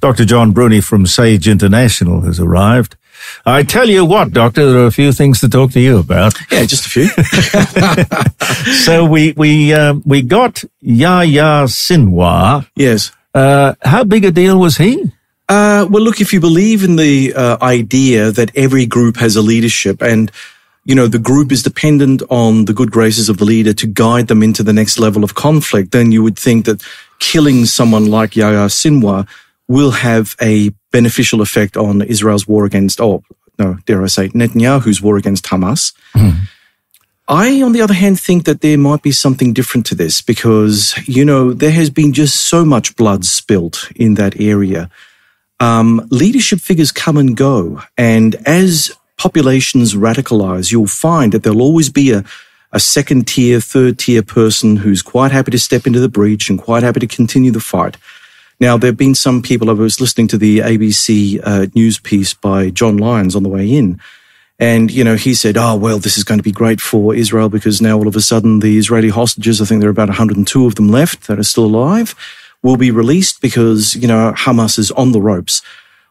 Dr. John Bruni from Sage International has arrived. I tell you what, Doctor, there are a few things to talk to you about. Yeah, just a few. so we we uh, we got Yahya Sinwar. Yes. Uh, how big a deal was he? Uh, well, look, if you believe in the uh, idea that every group has a leadership and you know, the group is dependent on the good graces of the leader to guide them into the next level of conflict, then you would think that killing someone like Yahya Sinwar will have a beneficial effect on Israel's war against, oh, no, dare I say, Netanyahu's war against Hamas. Mm. I, on the other hand, think that there might be something different to this because, you know, there has been just so much blood spilt in that area. Um, leadership figures come and go. And as populations radicalize, you'll find that there'll always be a, a second tier, third tier person who's quite happy to step into the breach and quite happy to continue the fight. Now, there have been some people, I was listening to the ABC uh, news piece by John Lyons on the way in. And, you know, he said, oh, well, this is going to be great for Israel because now all of a sudden the Israeli hostages, I think there are about 102 of them left that are still alive, will be released because, you know, Hamas is on the ropes.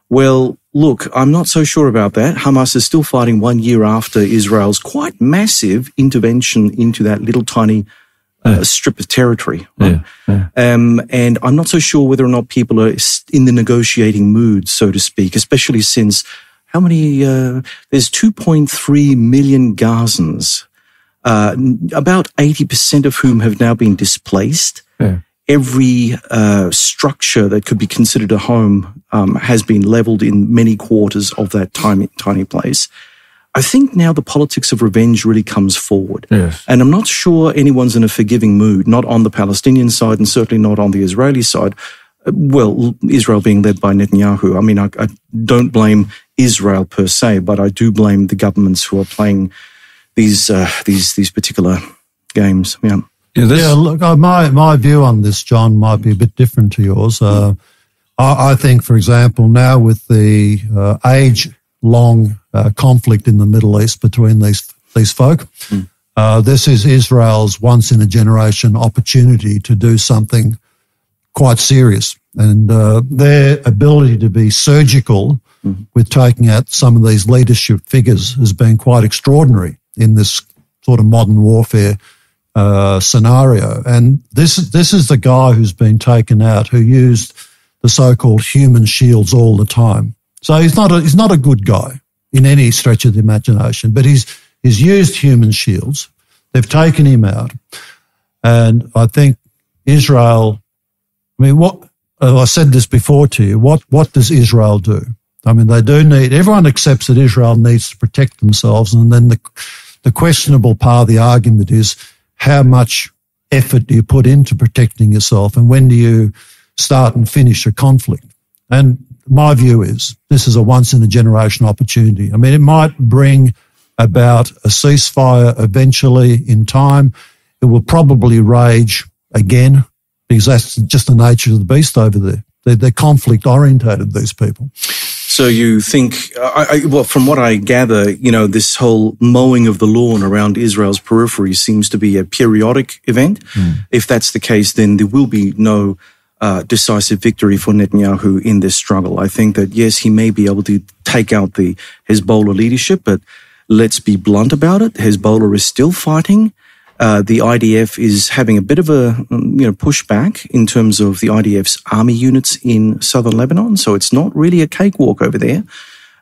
Well, look, I'm not so sure about that. Hamas is still fighting one year after Israel's quite massive intervention into that little tiny uh, strip of territory. Right? Yeah, yeah. Um, and I'm not so sure whether or not people are in the negotiating mood, so to speak, especially since how many, uh, there's 2.3 million Gazans, uh, about 80% of whom have now been displaced. Yeah every uh, structure that could be considered a home um, has been leveled in many quarters of that tiny, tiny place. I think now the politics of revenge really comes forward. Yes. And I'm not sure anyone's in a forgiving mood, not on the Palestinian side and certainly not on the Israeli side. Uh, well, Israel being led by Netanyahu. I mean, I, I don't blame Israel per se, but I do blame the governments who are playing these uh, these these particular games. Yeah. Yeah, this... yeah look, uh, my, my view on this, John, might be a bit different to yours. Uh, I, I, think, for example, now with the uh, age long uh, conflict in the Middle East between these, these folk, mm. this is Israel's once in a generation opportunity to do something quite serious. And uh, their ability to be surgical mm. with taking out some of these leadership figures has been quite extraordinary in this sort of modern warfare uh, scenario. And this this is the guy who's been taken out who used the so-called human shields all the time. So he's not a, he's not a good guy in any stretch of the imagination, but he's he's used human shields. They've taken him out, and I think Israel. I mean, what uh, I said this before to you. What what does Israel do? I mean, they do need. Everyone accepts that Israel needs to protect themselves, and then the the questionable part of the argument is how much effort do you put into protecting yourself and when do you start and finish a conflict? And my view is this is a once in a generation opportunity. I mean, it might bring about a ceasefire eventually in time. It will probably rage again because that's just the nature of the beast over there. They're, they're conflict orientated, these people. So you think, I, I, well, from what I gather, you know, this whole mowing of the lawn around Israel's periphery seems to be a periodic event. Mm. If that's the case, then there will be no uh, decisive victory for Netanyahu in this struggle. I think that yes, he may be able to take out the Hezbollah leadership, but let's be blunt about it. Hezbollah is still fighting. Uh, the IDF is having a bit of a um, you know pushback in terms of the IDF's army units in southern Lebanon. So it's not really a cakewalk over there.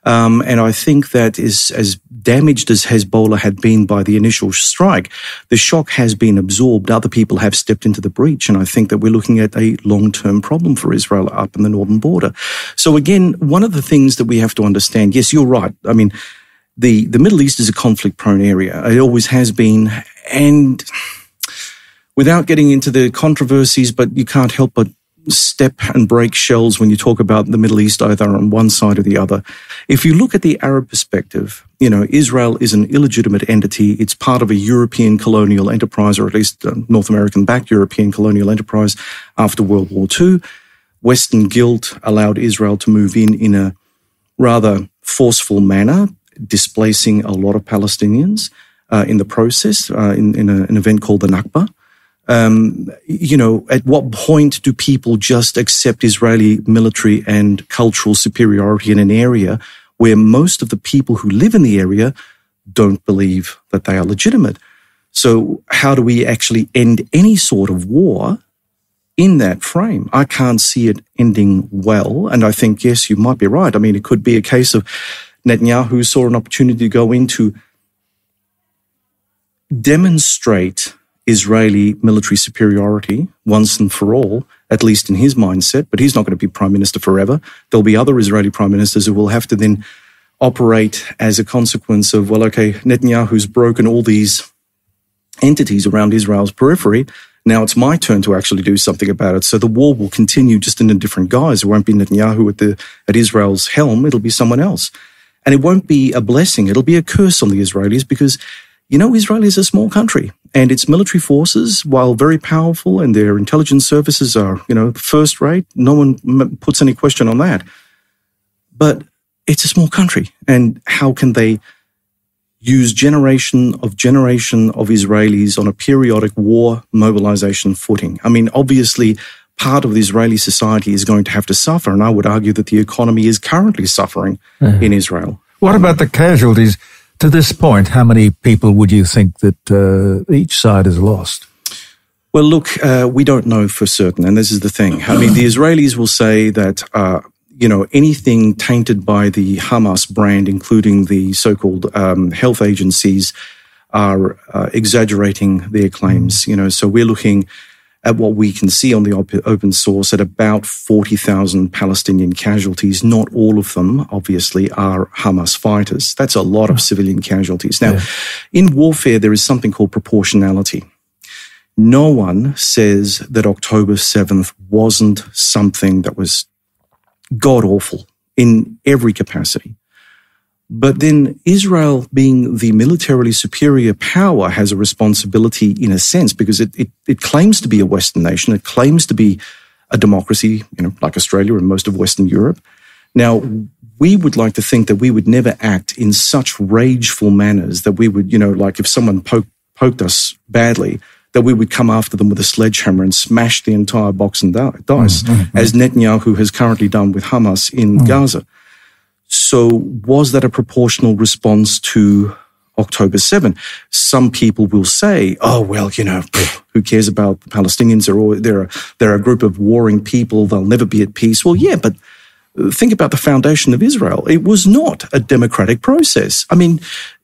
Um, and I think that is as damaged as Hezbollah had been by the initial strike, the shock has been absorbed. Other people have stepped into the breach. And I think that we're looking at a long term problem for Israel up in the northern border. So again, one of the things that we have to understand, yes, you're right. I mean, the, the Middle East is a conflict prone area. It always has been. And without getting into the controversies, but you can't help but step and break shells when you talk about the Middle East, either on one side or the other. If you look at the Arab perspective, you know, Israel is an illegitimate entity. It's part of a European colonial enterprise, or at least North American backed European colonial enterprise after World War II. Western guilt allowed Israel to move in in a rather forceful manner, displacing a lot of Palestinians uh, in the process uh, in, in a, an event called the Nakba. Um, you know, at what point do people just accept Israeli military and cultural superiority in an area where most of the people who live in the area don't believe that they are legitimate? So how do we actually end any sort of war in that frame? I can't see it ending well. And I think, yes, you might be right. I mean, it could be a case of Netanyahu saw an opportunity to go into demonstrate Israeli military superiority once and for all, at least in his mindset, but he's not going to be prime minister forever. There'll be other Israeli prime ministers who will have to then operate as a consequence of, well, okay, Netanyahu's broken all these entities around Israel's periphery. Now it's my turn to actually do something about it. So the war will continue just in a different guise. It won't be Netanyahu at the, at Israel's helm. It'll be someone else. And it won't be a blessing. It'll be a curse on the Israelis because you know, Israel is a small country and its military forces, while very powerful and their intelligence services are, you know, first rate, no one puts any question on that. But it's a small country. And how can they use generation of generation of Israelis on a periodic war mobilization footing? I mean, obviously, part of the Israeli society is going to have to suffer. And I would argue that the economy is currently suffering mm. in Israel. What about the casualties? To this point, how many people would you think that uh, each side has lost? Well, look, uh, we don't know for certain, and this is the thing. I mean, the Israelis will say that uh, you know anything tainted by the Hamas brand, including the so-called um, health agencies, are uh, exaggerating their claims. You know, so we're looking at what we can see on the op- open source at about 40,000 Palestinian casualties. Not all of them, obviously, are Hamas fighters. That's a lot of hmm. civilian casualties. Now, yeah. in warfare, there is something called proportionality. No one says that October 7th wasn't something that was god awful in every capacity. But then Israel, being the militarily superior power, has a responsibility in a sense because it, it, it, claims to be a Western nation. It claims to be a democracy, you know, like Australia and most of Western Europe. Now, we would like to think that we would never act in such rageful manners that we would, you know, like if someone poke, poked us badly, that we would come after them with a sledgehammer and smash the entire box and dice, mm-hmm. as Netanyahu has currently done with Hamas in mm-hmm. Gaza. So was that a proportional response to October 7? Some people will say, oh, well, you know, who cares about the Palestinians? They're, all, they're, they're a group of warring people. They'll never be at peace. Well, yeah, but think about the foundation of Israel. It was not a democratic process. I mean,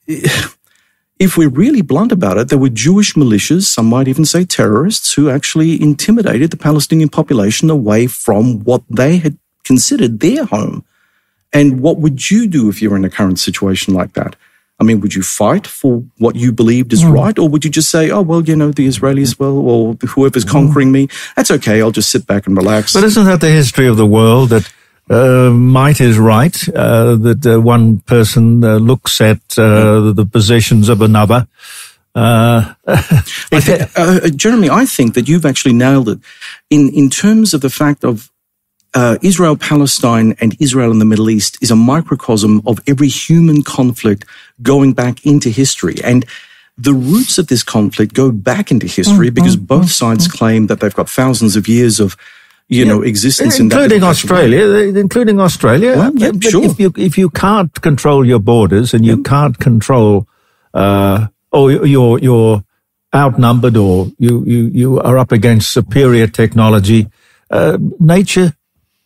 if we're really blunt about it, there were Jewish militias, some might even say terrorists, who actually intimidated the Palestinian population away from what they had considered their home. And what would you do if you were in a current situation like that? I mean, would you fight for what you believed is mm. right? Or would you just say, oh, well, you know, the Israelis, well, or whoever's mm. conquering me, that's okay. I'll just sit back and relax. But isn't that the history of the world that uh, might is right, uh, that uh, one person uh, looks at uh, the possessions of another? Uh, I th- Jeremy, I think that you've actually nailed it in, in terms of the fact of uh, Israel Palestine and Israel in the Middle East is a microcosm of every human conflict going back into history. And the roots of this conflict go back into history mm, because mm, both mm, sides mm. claim that they've got thousands of years of you yeah, know existence including Australia including Australia well, yeah, sure. if you if you can't control your borders and you yeah. can't control uh, or you're you're outnumbered or you you you are up against superior technology uh, nature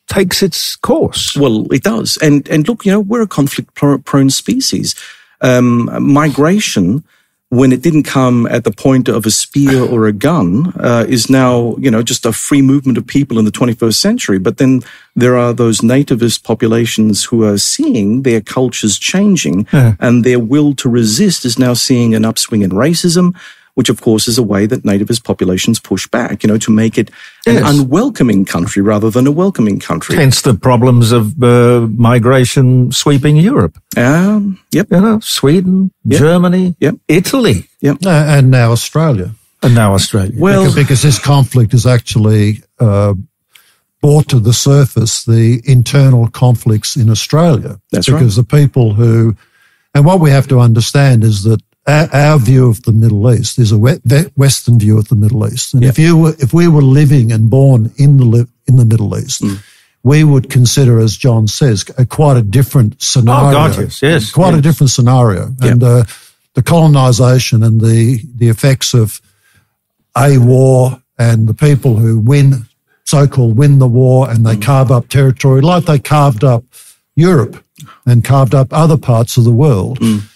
takes its course. Well, it does. And, and look, you know, we're a conflict prone species. Um, migration, when it didn't come at the point of a spear or a gun, uh, is now, you know, just a free movement of people in the 21st century. But then there are those nativist populations who are seeing their cultures changing yeah. and their will to resist is now seeing an upswing in racism which of course is a way that nativist populations push back, you know, to make it yes. an unwelcoming country rather than a welcoming country. Hence the problems of uh, migration sweeping Europe. Um, yep. You know, Sweden, yep. Germany, yep. Italy. Yep. Uh, and now Australia. And now Australia. Well, because, because this conflict is actually uh, brought to the surface the internal conflicts in Australia. That's because right. the people who, and what we have to understand is that our, our view of the Middle East is a Western view of the Middle East. And if you were, if we were living and born in the, in the Middle East, mm. we would consider, as John says, a, quite a different scenario. Oh, God, yes, yes. Quite yes. a different scenario. And, uh, the colonization and the, the effects of a war and the people who win, so-called win the war and they mm. carve up territory like they carved up Europe and carved up other parts of the world. Mm.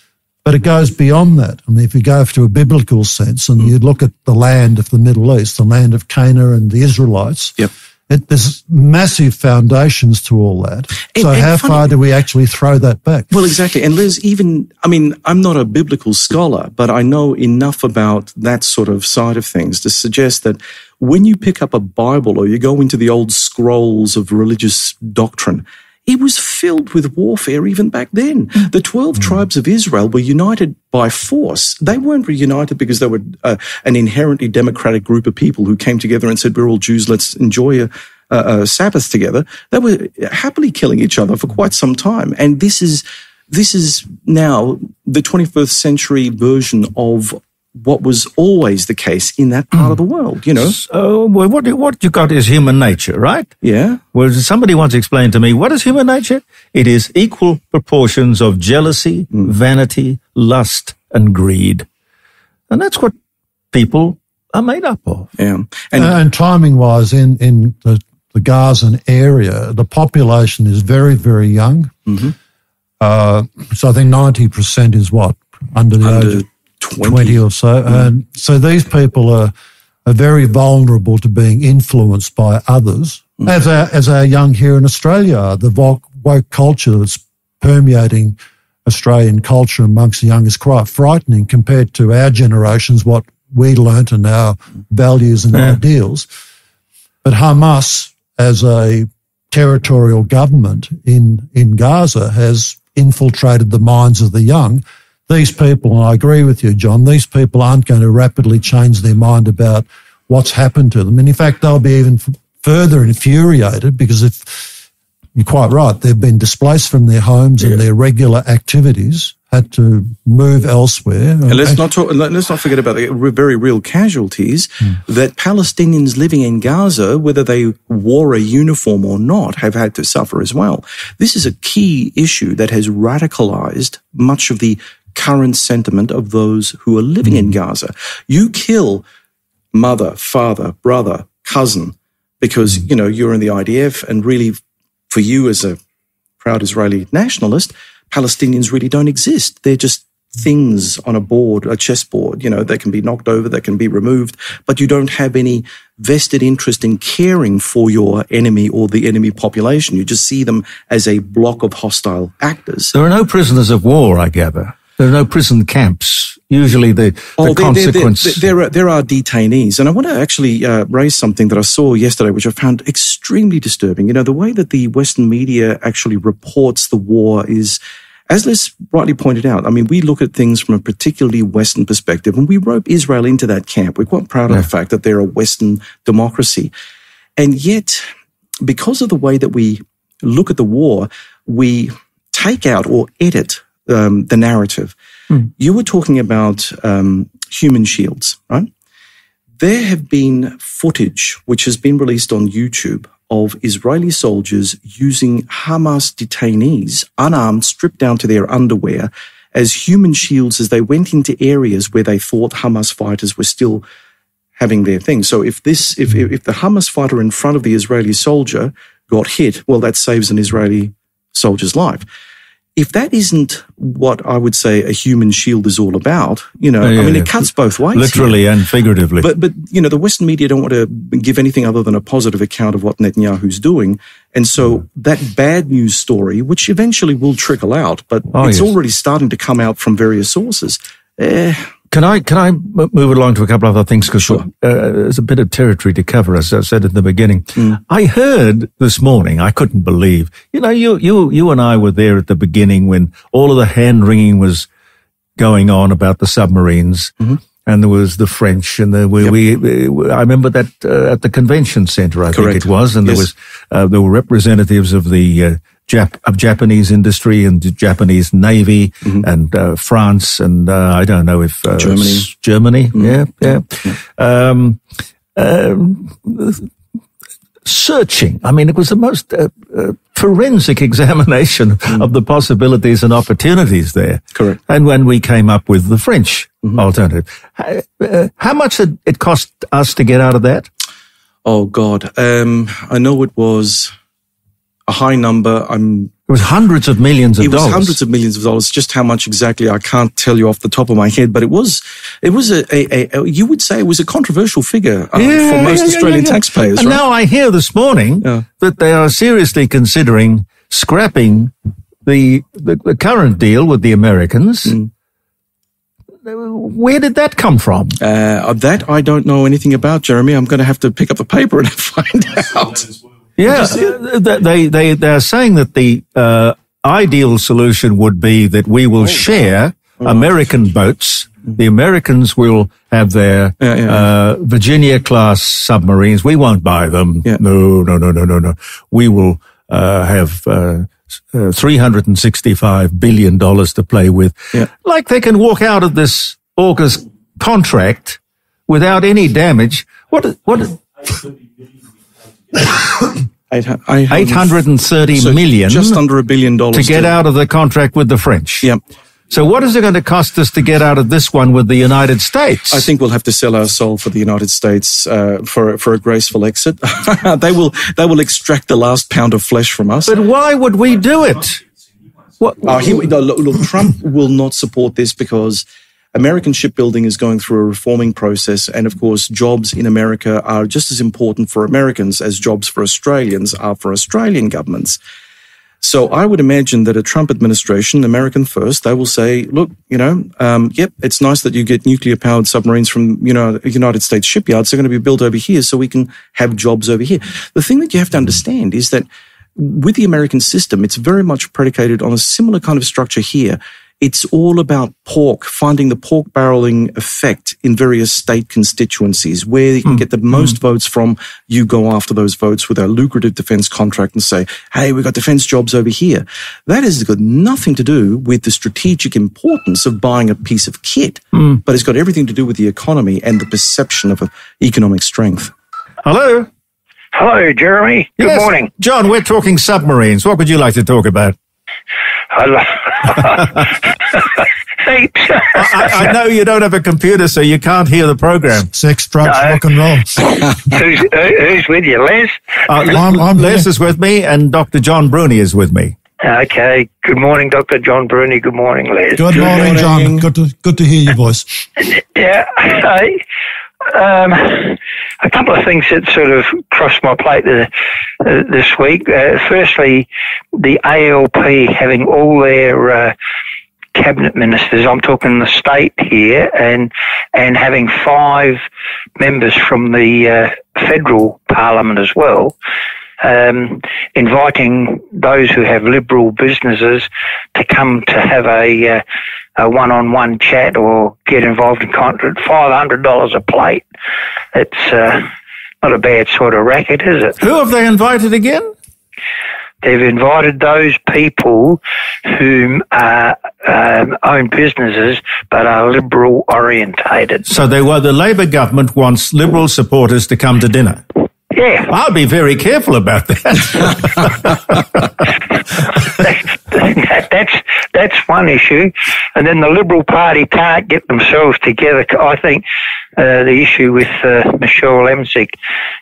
But it goes beyond that. I mean, if you go to a biblical sense and you look at the land of the Middle East, the land of Canaan and the Israelites, yep. It, there's massive foundations to all that. And, so and how funny, far do we actually throw that back? Well, exactly. And Les, even, I mean, I'm not a biblical scholar, but I know enough about that sort of side of things to suggest that when you pick up a Bible or you go into the old scrolls of religious doctrine, it was filled with warfare even back then. The 12 mm. tribes of Israel were united by force. They weren't reunited because they were uh, an inherently democratic group of people who came together and said, we're all Jews, let's enjoy a, a, a Sabbath together. They were happily killing each other for quite some time. And this is, this is now the 21st century version of what was always the case in that part of the world, you know. So, well, what, what you got is human nature, right? Yeah. Well, somebody once explained to me, what is human nature? It is equal proportions of jealousy, mm. vanity, lust, and greed. And that's what people are made up of. Yeah. And, uh, and timing wise, in, in the, the Gazan area, the population is very, very young. Mm-hmm. Uh, so I think 90% is what? Under the Under age of 20, 20 or so. Mm. And so these people are, are very vulnerable to being influenced by others, mm. as, our, as our young here in Australia are. The woke, woke culture that's permeating Australian culture amongst the young is quite frightening compared to our generations, what we learnt and our values and yeah. ideals. But Hamas, as a territorial government in, in Gaza, has infiltrated the minds of the young these people, and I agree with you, John, these people aren't going to rapidly change their mind about what's happened to them. And in fact, they'll be even further infuriated because if you're quite right, they've been displaced from their homes yeah. and their regular activities, had to move elsewhere. And let's not talk, let's not forget about the very real casualties mm. that Palestinians living in Gaza, whether they wore a uniform or not, have had to suffer as well. This is a key issue that has radicalized much of the current sentiment of those who are living mm. in Gaza. You kill mother, father, brother, cousin, because, mm. you know, you're in the IDF and really for you as a proud Israeli nationalist, Palestinians really don't exist. They're just things on a board, a chessboard, you know, that can be knocked over, that can be removed, but you don't have any vested interest in caring for your enemy or the enemy population. You just see them as a block of hostile actors. There are no prisoners of war, I gather. There are no prison camps. Usually the, the oh, there, consequence. There, there, there, are, there are detainees. And I want to actually uh, raise something that I saw yesterday, which I found extremely disturbing. You know, the way that the Western media actually reports the war is, as Les rightly pointed out, I mean, we look at things from a particularly Western perspective and we rope Israel into that camp. We're quite proud yeah. of the fact that they're a Western democracy. And yet, because of the way that we look at the war, we take out or edit um, the narrative. Mm. You were talking about um, human shields, right? There have been footage which has been released on YouTube of Israeli soldiers using Hamas detainees, unarmed, stripped down to their underwear, as human shields as they went into areas where they thought Hamas fighters were still having their thing. So if this, if, if the Hamas fighter in front of the Israeli soldier got hit, well, that saves an Israeli soldier's life if that isn't what I would say a human shield is all about, you know, yeah, I mean, yeah. it cuts both ways. Literally here. and figuratively. But, but, you know, the Western media don't want to give anything other than a positive account of what Netanyahu's doing. And so that bad news story, which eventually will trickle out, but oh, it's yes. already starting to come out from various sources. Eh, can I can I move along to a couple of other things because sure. uh, there's a bit of territory to cover, as I said at the beginning. Mm. I heard this morning, I couldn't believe. You know, you you you and I were there at the beginning when all of the hand wringing was going on about the submarines. Mm-hmm. And there was the French, and the, we, yep. we, I remember that uh, at the convention center, I Correct. think it was, and yes. there was uh, there were representatives of the uh, Jap- of Japanese industry and the Japanese Navy and uh, France and uh, I don't know if uh, Germany. Germany, yeah, yeah. Um, um, searching. I mean, it was the most uh, uh, forensic examination of the possibilities and opportunities there. Correct. And when we came up with the French alternative, uh, uh, how much did it cost us to get out of that? Oh God, um, I know it was a high number. I'm. It was hundreds of millions of dollars. It was hundreds of millions of dollars. Just how much exactly, I can't tell you off the top of my head. But it was, it was a, a, a you would say it was a controversial figure um, for most yeah, yeah, Australian yeah, yeah. taxpayers. And right? now I hear this morning Yeah. that they are seriously considering scrapping the, the, the current deal with the Americans. Mm. Where did that come from? Uh, that I don't know anything about, Jeremy. I'm going to have to pick up the paper and find out. Yeah, they they they are saying that the uh, ideal solution would be that we Oh, will share American boats. The Americans will have their Yeah, yeah, uh, Virginia class submarines. We won't buy them. Yeah. No, no, no, no, no, no. We will uh, have. Uh, uh, $365 billion to play with. Yeah. Like they can walk out of this AUKUS contract without any damage. What, what, Eight 830 so million just under a billion dollars to get out of the contract with the French. Yeah, So what is it going to cost us to get out of this one with the United States? I think we'll have to sell our soul for the United States uh, for for a graceful exit. they will they will extract the last pound of flesh from us. But why would we do it? What? Uh, he, no, look, look, Trump will not support this because American shipbuilding is going through a reforming process. And of course, jobs in America are just as important for Americans as jobs for Australians are for Australian governments. So I would imagine that a Trump administration, American first, they will say, look, you know, um, yep, it's nice that you get nuclear powered submarines from, you know, United States shipyards. They're going to be built over here so we can have jobs over here. The thing that you have to understand is that with the American system, it's very much predicated on a similar kind of structure here. It's all about pork, finding the pork barreling effect in various state constituencies. Where you can hmm. get the most hmm. votes from, you go after those votes with a lucrative defense contract and say, hey, we've got defense jobs over here. That has got nothing to do with the strategic importance of buying a piece of kit, hmm. but it's got everything to do with the economy and the perception of economic strength. Hello? Hello, Jeremy. Good Yes. morning. John, we're talking submarines. What would you like to talk about? Hello. Heaps. I, I know you don't have a computer, so you can't hear the program. Sex, drugs, No. rock and roll. who's, who- who's with you, Les? Uh, I'm- I'm Les here. is with me, and Dr. John Bruni is with me. Okay. Good morning, Dr. John Bruni. Good morning, Les. Good, morning, morning. John. Good to good to hear your voice. Yeah. I, um, a couple of things that sort of crossed my plate uh, this week. Uh, firstly, the ALP having all their uh, cabinet ministers. I'm talking the state here, and and having five members from the uh, federal parliament as well. Um, inviting those who have liberal businesses to come to have a, uh, a one-on-one chat or get involved in content. Five hundred dollars a plate. It's uh, not a bad sort of racket, is it? Who have they invited again? They've invited those people who uh, um, own businesses but are liberal orientated. So they were the Labor government wants Liberal supporters to come to dinner. Yeah, I'll be very careful about that. that, that's that's one issue, and then the Liberal Party can't get themselves together. I think uh, the issue with uh, Michelle Lensink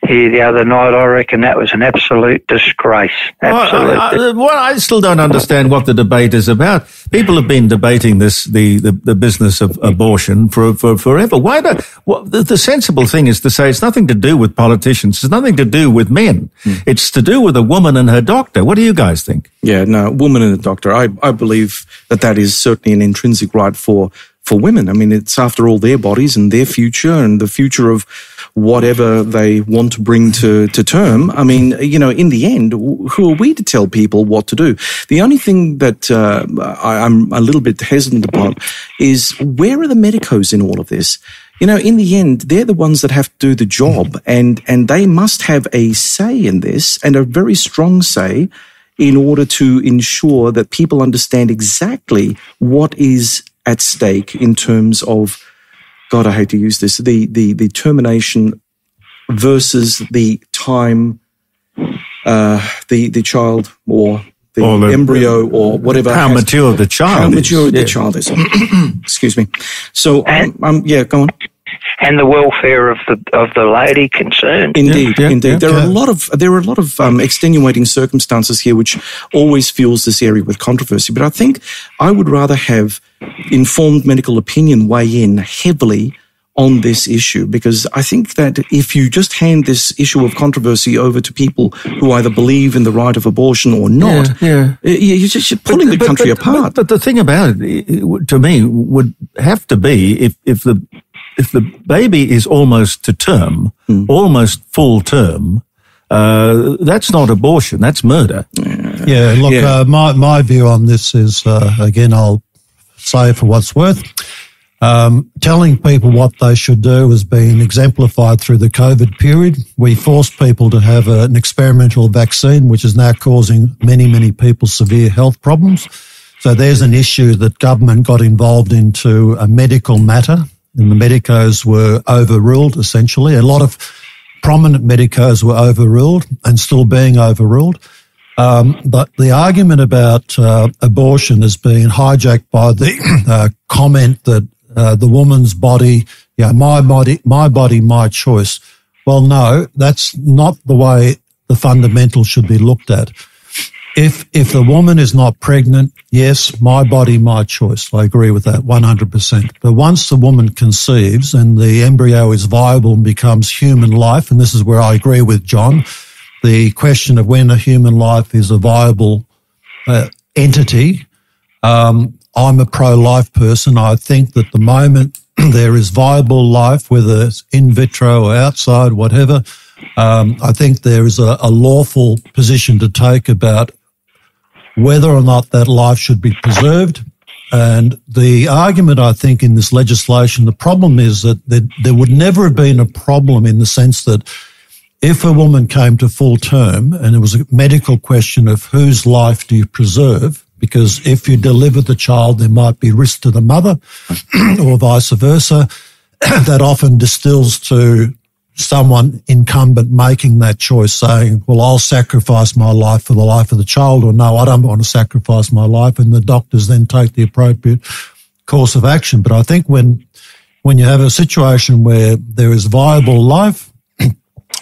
here the other night, I reckon that was an absolute disgrace. Absolute. Well, I, I, well, I still don't understand what the debate is about. People have been debating this, the, the, the business of abortion for, for forever. Why do, well, the, the sensible thing is to say it's nothing to do with politicians. It's nothing to do with men. It's to do with a woman and her doctor. What do you guys think? Yeah, no, woman and a doctor. I, I believe that that is certainly an intrinsic right for, for women. I mean, it's after all their bodies and their future and the future of whatever they want to bring to, to term. I mean, you know, in the end, who are we to tell people what to do? The only thing that uh, I, I'm a little bit hesitant about is where are the medicos in all of this? You know, in the end, they're the ones that have to do the job and, and they must have a say in this and a very strong say in order to ensure that people understand exactly what is at stake in terms of, God, I hate to use this, the, the, the termination versus the time uh, the, the child or the, or the embryo or whatever. How has, mature the child How mature the child is. Excuse me. So, um, um, yeah, go on and the welfare of the of the lady concerned. Indeed, yeah, indeed. Yeah, there are a lot of there are a lot of um, extenuating circumstances here, which always fuels this area with controversy. But I think I would rather have informed medical opinion weigh in heavily on this issue because I think that if you just hand this issue of controversy over to people who either believe in the right of abortion or not, yeah, yeah. you're just you're pulling but, the country but, apart. But, but, the thing about it, to me, would have to be if, if the if the baby is almost to term, mm. almost full term, uh, that's not abortion. That's murder. Yeah. yeah look, yeah. Uh, my my view on this is uh, again, I'll say for what's worth. Um, telling people what they should do has been exemplified through the COVID period. We forced people to have a, an experimental vaccine, which is now causing many, many people severe health problems. So there's an issue that government got involved into a medical matter and the medicos were overruled essentially. A lot of prominent medicos were overruled and still being overruled. Um, but the argument about uh, abortion has been hijacked by the uh, comment that uh, the woman's body, yeah, my body, my body, my choice. Well, no, that's not the way the fundamental should be looked at. If if the woman is not pregnant, yes, my body, my choice. I agree with that 100%. But once the woman conceives and the embryo is viable and becomes human life, and this is where I agree with John, the question of when a human life is a viable uh, entity, um, I'm a pro-life person. I think that the moment there is viable life, whether it's in vitro or outside, whatever, um, I think there is a, a lawful position to take about whether or not that life should be preserved. And the argument, I think, in this legislation, the problem is that there would never have been a problem in the sense that if a woman came to full term and it was a medical question of whose life do you preserve, because if you deliver the child, there might be risk to the mother or vice versa. that often distills to someone incumbent making that choice saying, well, I'll sacrifice my life for the life of the child, or no, I don't want to sacrifice my life. And the doctors then take the appropriate course of action. But I think when, when you have a situation where there is viable life,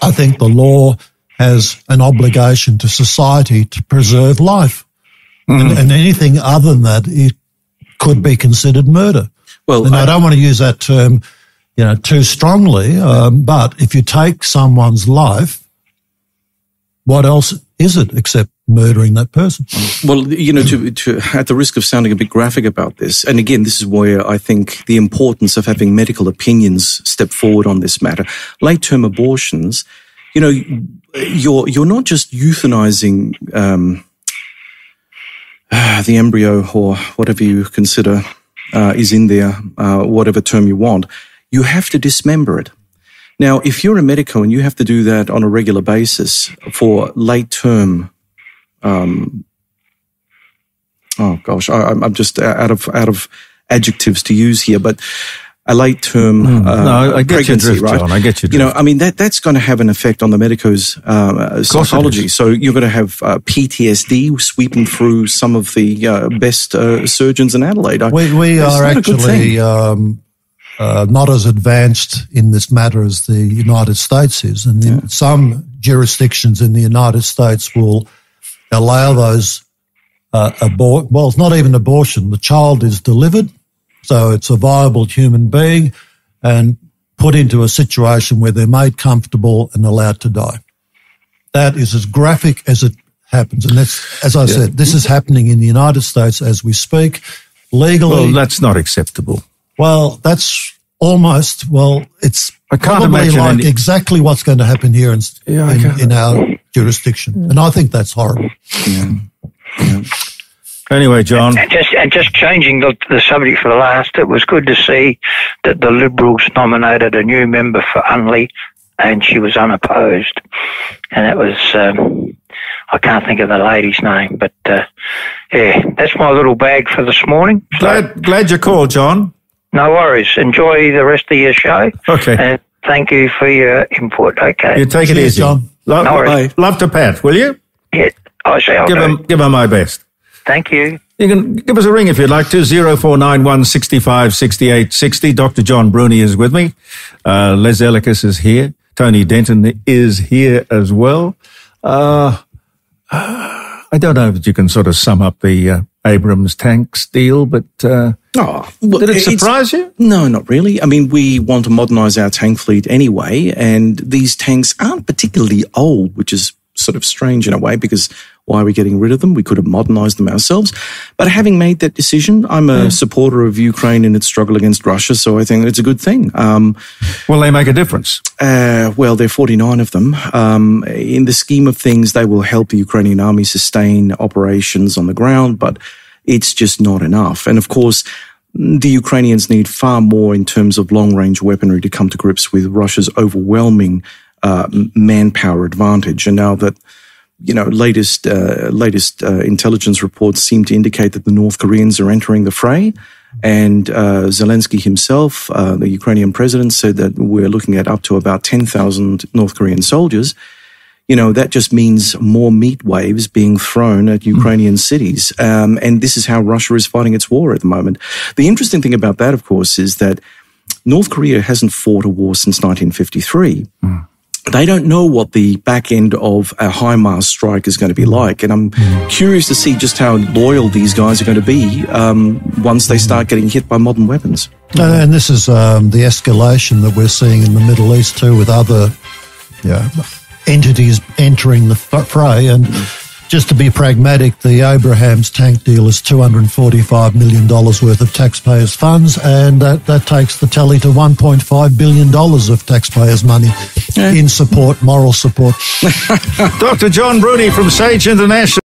I think the law has an obligation to society to preserve life. Mm-hmm. And, and, anything other than that, it could be considered murder. Well, and I, I don't want to use that term you know, too strongly. Um, but if you take someone's life, what else is it except murdering that person? Well, you know, to, to, at the risk of sounding a bit graphic about this, and again, this is where I think the importance of having medical opinions step forward on this matter. Late term abortions, you know, you're, you're not just euthanizing, um, the embryo or whatever you consider uh, is in there, uh, whatever term you want you have to dismember it. Now, if you're a medico and you have to do that on a regular basis for late term, um, oh gosh, I, am just out of out of adjectives to use here, but a late term mm, uh, no, I get pregnancy, drift, right? John, I get you. You know, I mean that that's going to have an effect on the medico's uh, psychology. So you're going to have uh, PTSD sweeping through some of the uh, best uh, surgeons in Adelaide. We we are actually um, uh, not as advanced in this matter as the United States is. And yeah. some jurisdictions in the United States will allow those uh, abort. Well, it's not even abortion. The child is delivered, so it's a viable human being, and put into a situation where they're made comfortable and allowed to die. That is as graphic as it happens, and that's as I yeah. said, this is happening in the United States as we speak. Legally, well, that's not acceptable. Well, that's almost, well, it's I can't probably like any... exactly what's going to happen here in, yeah, in, in, our jurisdiction. And I think that's horrible. Yeah. Yeah. Anyway, John. And just, and just changing the, the subject for the last, it was good to see that the Liberals nominated a new member for Unley, and she was unopposed. And it was, um, I can't think of the lady's name, but uh, yeah, that's my little bag for this morning. So, glad, glad you called, John. No worries. Enjoy the rest of your show. Okay. And thank you for your input. Okay. You take it Cheers, easy. John. Love, No worries. love to Pat, will you? Yeah, I shall. Give him, give him my best. Thank you. You can give us a ring if you'd like to, 0491 65 68 60. Dr. John Bruni is with me. Uh, Les Elekes is here. Tony Denton is here as well. Uh, I don't know if you can sort of sum up the uh, Abrams tanks deal, but uh, Oh, well, did it surprise you? No, not really. I mean, we want to modernize our tank fleet anyway, and these tanks aren't particularly old, which is sort of strange in a way because why are we getting rid of them? We could have modernized them ourselves. But having made that decision, I'm a supporter of Ukraine in its struggle against Russia, so I think it's a good thing. Um, Will they make a difference? uh, well, there are 49 of them. Um, in the scheme of things, they will help the Ukrainian army sustain operations on the ground, but it's just not enough. And of course, the Ukrainians need far more in terms of long range weaponry to come to grips with Russia's overwhelming uh, manpower advantage. And now that you know, latest uh, latest uh, intelligence reports seem to indicate that the North Koreans are entering the fray, and uh, Zelensky himself, uh, the Ukrainian president, said that we're looking at up to about ten thousand North Korean soldiers. You know, that just means more meat waves being thrown at Ukrainian cities, um, and this is how Russia is fighting its war at the moment. The interesting thing about that, of course, is that North Korea hasn't fought a war since 1953 they don't know what the back end of a HIMARS strike is going to be like. And I'm curious to see just how loyal these guys are going to be um, once they start getting hit by modern weapons. Uh, And this is um, the escalation that we're seeing in the Middle East too, with other yeah, entities entering the fray. And just to be pragmatic, the Abrahams tank deal is $245 million worth of taxpayers' funds, and that, that takes the tally to $1.5 billion of taxpayers' money in support, moral support. Dr. John Bruni from Sage International.